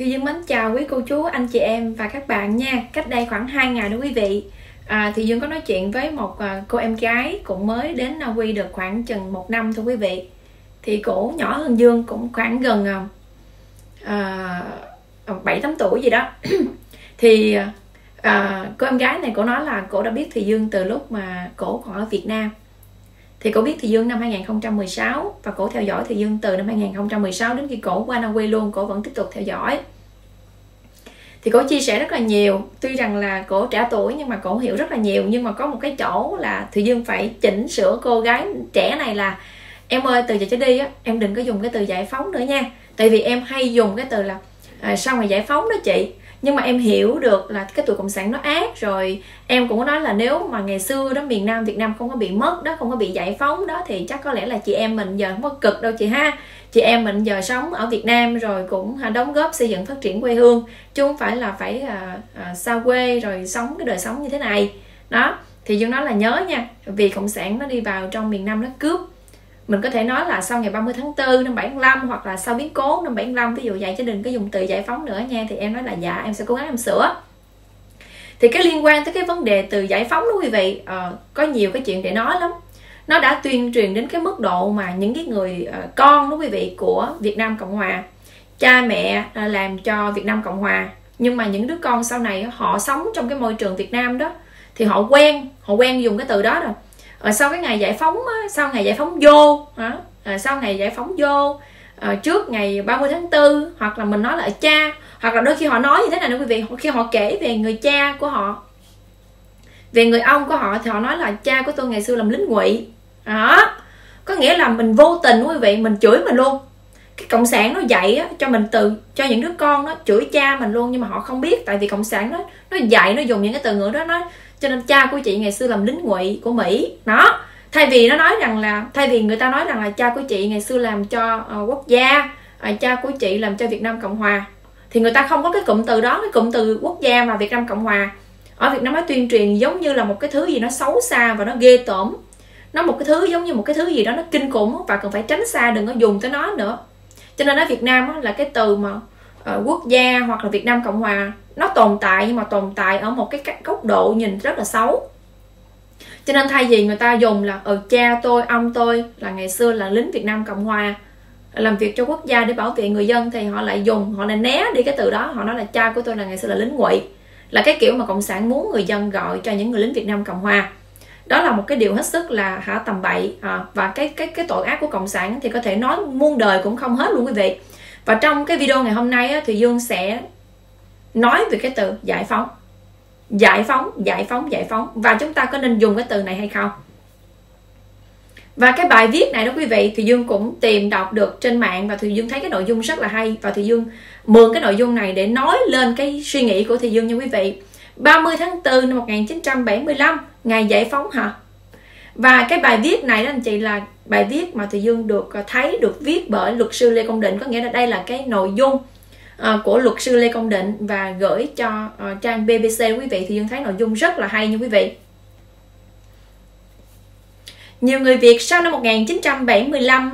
Thư Dương mến chào quý cô chú, anh chị em và các bạn nha. Cách đây khoảng 2 ngày đó quý vị. À, Thì Dương có nói chuyện với một à, cô em gái cũng mới đến à, Na Uy được khoảng chừng một năm thôi quý vị. Thì cổ nhỏ hơn Dương cũng khoảng gần à, à, à 7-8 tuổi gì đó. Thì à, cô em gái này cổ nói là cổ đã biết Thì Dương từ lúc mà cổ còn ở Việt Nam thì cổ biết Thì Dương năm 2016 và cổ theo dõi Thì Dương từ năm 2016 đến khi cổ qua năm quê luôn cổ vẫn tiếp tục theo dõi. Thì cổ chia sẻ rất là nhiều. Tuy rằng là cổ trẻ tuổi nhưng mà cổ hiểu rất là nhiều. Nhưng mà có một cái chỗ là Thì Dương phải chỉnh sửa cô gái trẻ này là em ơi từ giờ trở đi á em đừng có dùng cái từ giải phóng nữa nha. Tại vì em hay dùng cái từ là à, sao mà giải phóng đó chị nhưng mà em hiểu được là cái tuổi cộng sản nó ác rồi. Em cũng có nói là nếu mà ngày xưa đó miền nam việt nam không có bị mất đó không có bị giải phóng đó thì chắc có lẽ là chị em mình giờ không có cực đâu chị ha. Chị em mình giờ sống ở việt nam rồi cũng đóng góp xây dựng phát triển quê hương chứ không phải là phải à, à, xa quê rồi sống cái đời sống như thế này. Đó thì dương nói là nhớ nha vì cộng sản nó đi vào trong miền nam nó cướp mình có thể nói là sau ngày 30 tháng 4 năm 75 hoặc là sau biến cố năm 75 ví dụ vậy chứ đừng có dùng từ giải phóng nữa nha thì em nói là dạ em sẽ cố gắng em sửa. Thì cái liên quan tới cái vấn đề từ giải phóng đó quý vị uh, có nhiều cái chuyện để nói lắm. Nó đã tuyên truyền đến cái mức độ mà những cái người uh, con đó quý vị của Việt Nam Cộng Hòa cha mẹ uh, làm cho Việt Nam Cộng Hòa. Nhưng mà những đứa con sau này họ sống trong cái môi trường Việt Nam đó thì họ quen họ quen dùng cái từ đó rồi rồi sau cái ngày giải phóng sau ngày giải phóng vô à, sau ngày giải phóng vô à, trước ngày 30 tháng 4 hoặc là mình nói là cha hoặc là đôi khi họ nói như thế này nè quý vị khi họ kể về người cha của họ về người ông của họ thì họ nói là cha của tôi ngày xưa làm lính ngụy. Đó. Có nghĩa là mình vô tình quý vị mình chửi mình luôn. Cái cộng sản nó dạy á, cho mình từ cho những đứa con nó chửi cha mình luôn nhưng mà họ không biết tại vì cộng sản nó nó dạy nó dùng những cái từ ngữ đó nó cho nên cha của chị ngày xưa làm lính ngụy của mỹ. Đó. Thay vì nó nói rằng là thay vì người ta nói rằng là cha của chị ngày xưa làm cho uh, quốc gia uh, cha của chị làm cho việt nam cộng hòa thì người ta không có cái cụm từ đó cái cụm từ quốc gia và việt nam cộng hòa. Ở việt nam nó tuyên truyền giống như là một cái thứ gì nó xấu xa và nó ghê tởm. Nó một cái thứ giống như một cái thứ gì đó nó kinh khủng và cần phải tránh xa đừng có dùng tới nó nữa. Cho nên ở việt nam là cái từ mà uh, quốc gia hoặc là việt nam cộng hòa nó tồn tại nhưng mà tồn tại ở một cái góc độ nhìn rất là xấu. Cho nên thay vì người ta dùng là ở cha tôi ông tôi là ngày xưa là lính việt nam cộng hòa làm việc cho quốc gia để bảo vệ người dân thì họ lại dùng họ lại né đi cái từ đó. Họ nói là cha của tôi là ngày xưa là lính ngụy. Là cái kiểu mà cộng sản muốn người dân gọi cho những người lính việt nam cộng hòa. Đó là một cái điều hết sức là hả tầm bậy à, và cái cái cái tội ác của cộng sản thì có thể nói muôn đời cũng không hết luôn quý vị. Và trong cái video ngày hôm nay á, thì dương sẽ nói về cái từ giải phóng. Giải phóng giải phóng giải phóng. Và chúng ta có nên dùng cái từ này hay không? Và cái bài viết này đó quý vị thì dương cũng tìm đọc được trên mạng và thì dương thấy cái nội dung rất là hay. Và thì dương mượn cái nội dung này để nói lên cái suy nghĩ của thì dương nha quý vị. 30 tháng 4 năm 1975 ngày giải phóng hả? Và cái bài viết này đó anh chị, là bài viết mà thì dương được à, thấy, được viết bởi luật sư lê công định. Có nghĩa là đây là cái nội dung uh, của luật sư Lê Công Định và gửi cho uh, trang BBC quý vị thì Dương thấy nội dung rất là hay nha quý vị. Nhiều người Việt sau năm 1975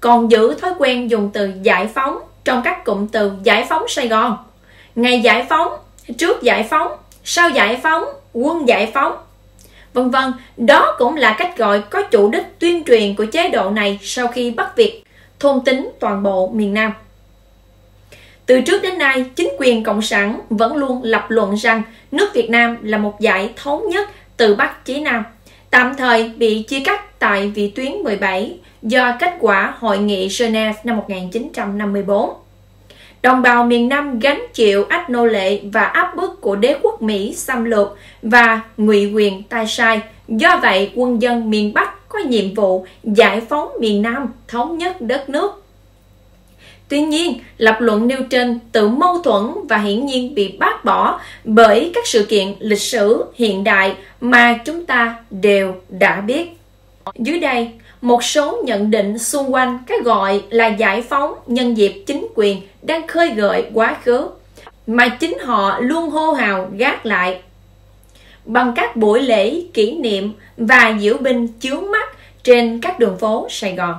còn giữ thói quen dùng từ giải phóng trong các cụm từ giải phóng Sài Gòn, ngày giải phóng, trước giải phóng, sau giải phóng, quân giải phóng, vân vân. Đó cũng là cách gọi có chủ đích tuyên truyền của chế độ này sau khi bắt Việt thôn tính toàn bộ miền Nam. Từ trước đến nay, chính quyền Cộng sản vẫn luôn lập luận rằng nước Việt Nam là một giải thống nhất từ Bắc chí Nam, tạm thời bị chia cắt tại vị tuyến 17 do kết quả Hội nghị Geneva năm 1954. Đồng bào miền Nam gánh chịu ách nô lệ và áp bức của đế quốc Mỹ xâm lược và ngụy quyền tai sai. Do vậy, quân dân miền Bắc có nhiệm vụ giải phóng miền Nam, thống nhất đất nước Tuy nhiên, lập luận nêu trên tự mâu thuẫn và hiển nhiên bị bác bỏ bởi các sự kiện lịch sử hiện đại mà chúng ta đều đã biết. Dưới đây, một số nhận định xung quanh cái gọi là giải phóng nhân dịp chính quyền đang khơi gợi quá khứ mà chính họ luôn hô hào gác lại bằng các buổi lễ kỷ niệm và diễu binh chướng mắt trên các đường phố Sài Gòn.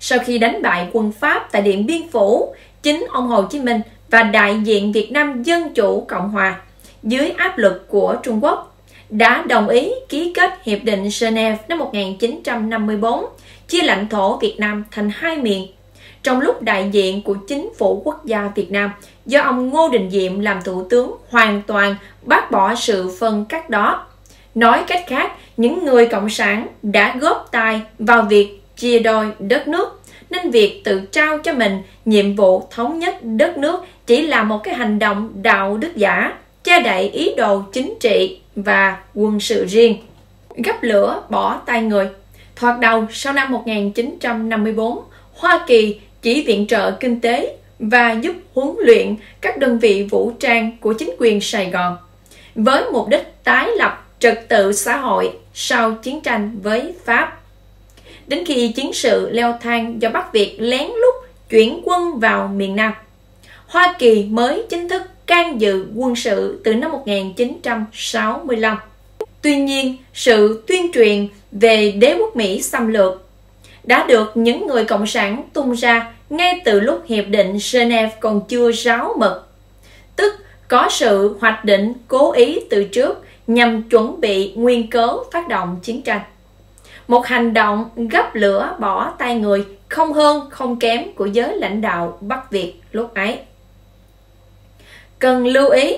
Sau khi đánh bại quân Pháp tại Điện Biên Phủ, chính ông Hồ Chí Minh và đại diện Việt Nam Dân Chủ Cộng Hòa dưới áp lực của Trung Quốc đã đồng ý ký kết Hiệp định Geneva năm 1954 chia lãnh thổ Việt Nam thành hai miền. Trong lúc đại diện của chính phủ quốc gia Việt Nam do ông Ngô Đình Diệm làm thủ tướng hoàn toàn bác bỏ sự phân cắt đó. Nói cách khác, những người cộng sản đã góp tay vào việc chia đôi đất nước, nên việc tự trao cho mình nhiệm vụ thống nhất đất nước chỉ là một cái hành động đạo đức giả, che đậy ý đồ chính trị và quân sự riêng gấp lửa, bỏ tay người thoạt đầu, sau năm 1954 Hoa Kỳ chỉ viện trợ kinh tế và giúp huấn luyện các đơn vị vũ trang của chính quyền Sài Gòn với mục đích tái lập trật tự xã hội sau chiến tranh với Pháp. Đến khi chiến sự leo thang do Bắc Việt lén lút chuyển quân vào miền Nam, Hoa Kỳ mới chính thức can dự quân sự từ năm 1965. Tuy nhiên, sự tuyên truyền về đế quốc Mỹ xâm lược đã được những người cộng sản tung ra ngay từ lúc hiệp định Geneva còn chưa ráo mật, tức có sự hoạch định cố ý từ trước nhằm chuẩn bị nguyên cớ phát động chiến tranh. Một hành động gấp lửa bỏ tay người không hơn không kém của giới lãnh đạo Bắc Việt lúc ấy. Cần lưu ý,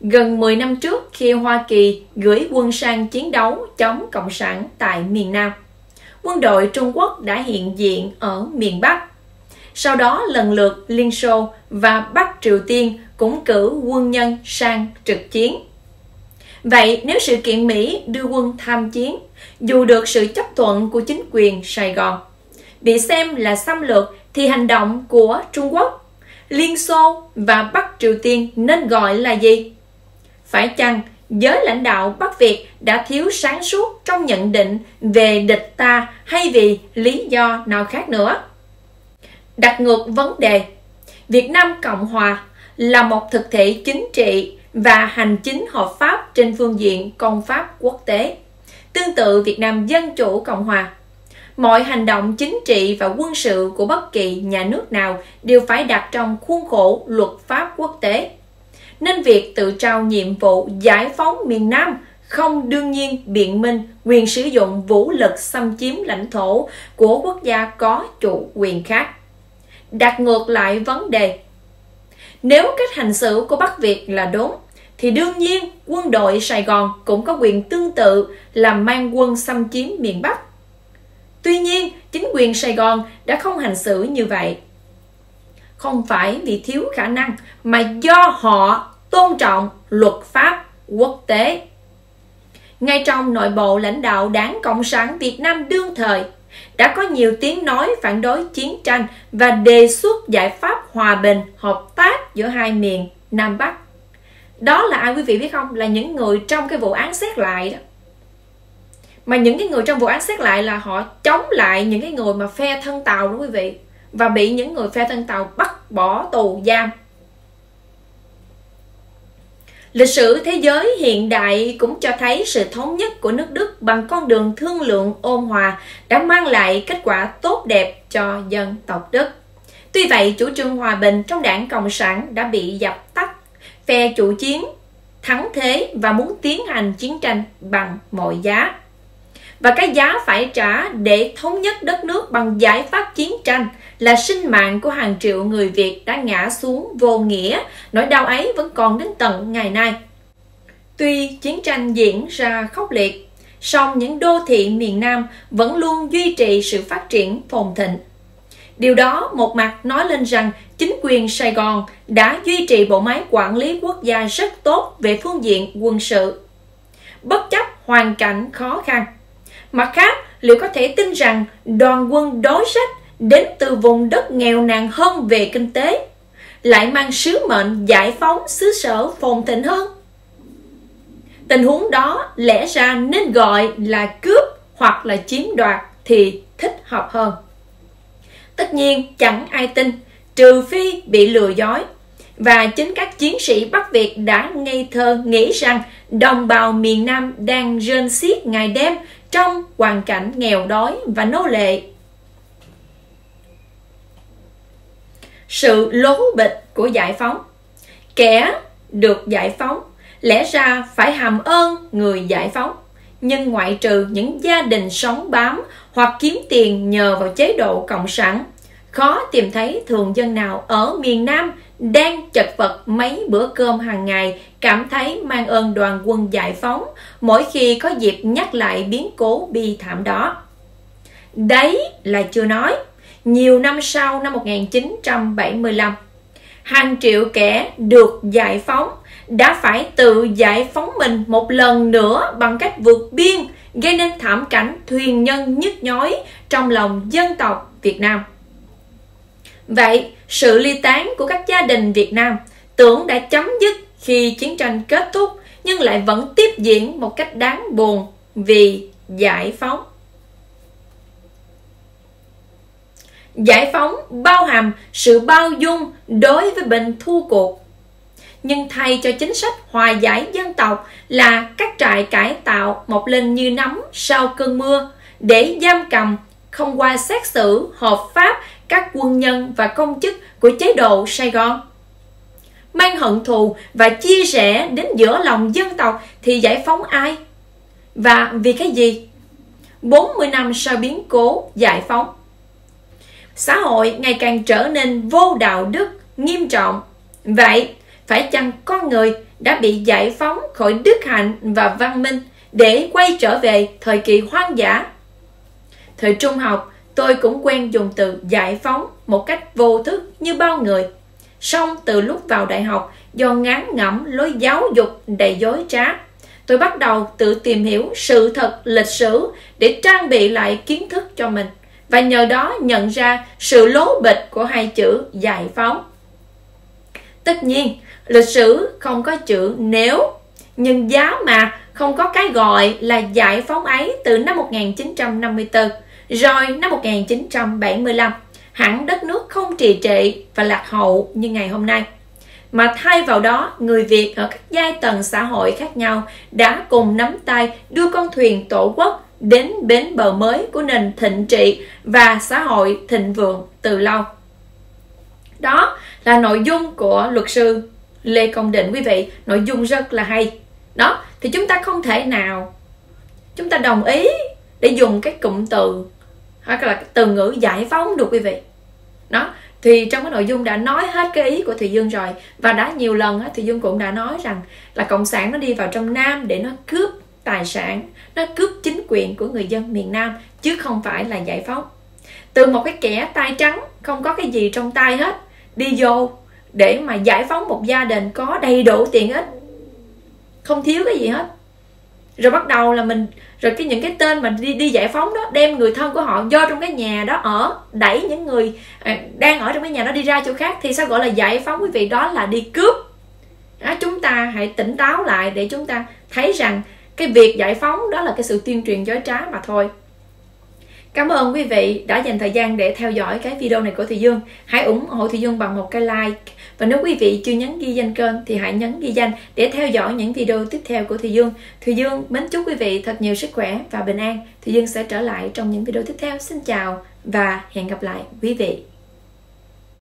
gần 10 năm trước khi Hoa Kỳ gửi quân sang chiến đấu chống Cộng sản tại miền Nam, quân đội Trung Quốc đã hiện diện ở miền Bắc. Sau đó lần lượt Liên Xô và Bắc Triều Tiên cũng cử quân nhân sang trực chiến. Vậy nếu sự kiện Mỹ đưa quân tham chiến, dù được sự chấp thuận của chính quyền Sài Gòn, bị xem là xâm lược thì hành động của Trung Quốc Liên Xô và Bắc Triều Tiên nên gọi là gì? Phải chăng giới lãnh đạo Bắc Việt đã thiếu sáng suốt trong nhận định về địch ta hay vì lý do nào khác nữa? Đặt ngược vấn đề, Việt Nam Cộng Hòa là một thực thể chính trị và hành chính hợp pháp trên phương diện công pháp quốc tế. Tương tự Việt Nam Dân Chủ Cộng Hòa mọi hành động chính trị và quân sự của bất kỳ nhà nước nào đều phải đặt trong khuôn khổ luật pháp quốc tế. Nên việc tự trao nhiệm vụ giải phóng miền Nam không đương nhiên biện minh quyền sử dụng vũ lực xâm chiếm lãnh thổ của quốc gia có chủ quyền khác. Đặt ngược lại vấn đề, nếu cách hành xử của Bắc Việt là đúng, thì đương nhiên quân đội Sài Gòn cũng có quyền tương tự là mang quân xâm chiếm miền Bắc Tuy nhiên, chính quyền Sài Gòn đã không hành xử như vậy. Không phải vì thiếu khả năng, mà do họ tôn trọng luật pháp quốc tế. Ngay trong nội bộ lãnh đạo đảng Cộng sản Việt Nam đương thời, đã có nhiều tiếng nói phản đối chiến tranh và đề xuất giải pháp hòa bình, hợp tác giữa hai miền Nam Bắc. Đó là ai quý vị biết không? Là những người trong cái vụ án xét lại đó mà những cái người trong vụ án xét lại là họ chống lại những cái người mà phe thân tàu đó quý vị và bị những người phe thân tàu bắt bỏ tù giam Lịch sử thế giới hiện đại cũng cho thấy sự thống nhất của nước Đức bằng con đường thương lượng ôn hòa đã mang lại kết quả tốt đẹp cho dân tộc Đức. Tuy vậy, chủ trương hòa bình trong đảng Cộng sản đã bị dập tắt, phe chủ chiến thắng thế và muốn tiến hành chiến tranh bằng mọi giá và cái giá phải trả để thống nhất đất nước bằng giải pháp chiến tranh là sinh mạng của hàng triệu người Việt đã ngã xuống vô nghĩa, nỗi đau ấy vẫn còn đến tận ngày nay. Tuy chiến tranh diễn ra khốc liệt, song những đô thị miền Nam vẫn luôn duy trì sự phát triển phồn thịnh. Điều đó một mặt nói lên rằng chính quyền Sài Gòn đã duy trì bộ máy quản lý quốc gia rất tốt về phương diện quân sự. Bất chấp hoàn cảnh khó khăn, Mặt khác, liệu có thể tin rằng đoàn quân đối sách đến từ vùng đất nghèo nàn hơn về kinh tế, lại mang sứ mệnh giải phóng xứ sở phồn thịnh hơn? Tình huống đó lẽ ra nên gọi là cướp hoặc là chiếm đoạt thì thích hợp hơn. Tất nhiên chẳng ai tin, trừ phi bị lừa dối. Và chính các chiến sĩ Bắc Việt đã ngây thơ nghĩ rằng đồng bào miền Nam đang rên xiết ngày đêm trong hoàn cảnh nghèo đói và nô lệ. sự lố bịch của giải phóng kẻ được giải phóng lẽ ra phải hàm ơn người giải phóng nhưng ngoại trừ những gia đình sống bám hoặc kiếm tiền nhờ vào chế độ cộng sản khó tìm thấy thường dân nào ở miền Nam đang chật vật mấy bữa cơm hàng ngày cảm thấy mang ơn đoàn quân giải phóng mỗi khi có dịp nhắc lại biến cố bi thảm đó. Đấy là chưa nói, nhiều năm sau năm 1975, hàng triệu kẻ được giải phóng đã phải tự giải phóng mình một lần nữa bằng cách vượt biên gây nên thảm cảnh thuyền nhân nhức nhói trong lòng dân tộc Việt Nam. Vậy, sự ly tán của các gia đình Việt Nam tưởng đã chấm dứt khi chiến tranh kết thúc nhưng lại vẫn tiếp diễn một cách đáng buồn vì giải phóng. Giải phóng bao hàm sự bao dung đối với bệnh thu cuộc. Nhưng thay cho chính sách hòa giải dân tộc là các trại cải tạo mọc lên như nấm sau cơn mưa để giam cầm không qua xét xử hợp pháp các quân nhân và công chức của chế độ Sài Gòn. Mang hận thù và chia sẻ đến giữa lòng dân tộc thì giải phóng ai? Và vì cái gì? 40 năm sau biến cố giải phóng. Xã hội ngày càng trở nên vô đạo đức, nghiêm trọng. Vậy, phải chăng con người đã bị giải phóng khỏi đức hạnh và văn minh để quay trở về thời kỳ hoang dã? Thời trung học, tôi cũng quen dùng từ giải phóng một cách vô thức như bao người. Song từ lúc vào đại học, do ngán ngẩm lối giáo dục đầy dối trá, tôi bắt đầu tự tìm hiểu sự thật lịch sử để trang bị lại kiến thức cho mình và nhờ đó nhận ra sự lố bịch của hai chữ giải phóng. Tất nhiên, lịch sử không có chữ nếu, nhưng giá mà không có cái gọi là giải phóng ấy từ năm 1954 rồi năm 1975, hẳn đất nước không trì trệ và lạc hậu như ngày hôm nay. Mà thay vào đó, người Việt ở các giai tầng xã hội khác nhau đã cùng nắm tay đưa con thuyền tổ quốc đến bến bờ mới của nền thịnh trị và xã hội thịnh vượng từ lâu. Đó là nội dung của luật sư Lê Công Định quý vị, nội dung rất là hay. Đó, thì chúng ta không thể nào chúng ta đồng ý để dùng cái cụm từ hoặc là từ ngữ giải phóng được quý vị. Đó thì trong cái nội dung đã nói hết cái ý của Thùy Dương rồi và đã nhiều lần á, Thùy Dương cũng đã nói rằng là cộng sản nó đi vào trong Nam để nó cướp tài sản nó cướp chính quyền của người dân miền Nam chứ không phải là giải phóng. Từ một cái kẻ tay trắng không có cái gì trong tay hết đi vô để mà giải phóng một gia đình có đầy đủ tiện ích không thiếu cái gì hết rồi bắt đầu là mình rồi cái những cái tên mà đi đi giải phóng đó đem người thân của họ do trong cái nhà đó ở đẩy những người à, đang ở trong cái nhà đó đi ra chỗ khác thì sao gọi là giải phóng quý vị đó là đi cướp đó, chúng ta hãy tỉnh táo lại để chúng ta thấy rằng cái việc giải phóng đó là cái sự tuyên truyền dối trá mà thôi Cảm ơn quý vị đã dành thời gian để theo dõi cái video này của Thị Dương. Hãy ủng hộ Thị Dương bằng một cái like. Và nếu quý vị chưa nhấn ghi danh kênh thì hãy nhấn ghi danh để theo dõi những video tiếp theo của Thùy Dương. Thùy Dương, mến chúc quý vị thật nhiều sức khỏe và bình an. Thùy Dương sẽ trở lại trong những video tiếp theo. Xin chào và hẹn gặp lại quý vị.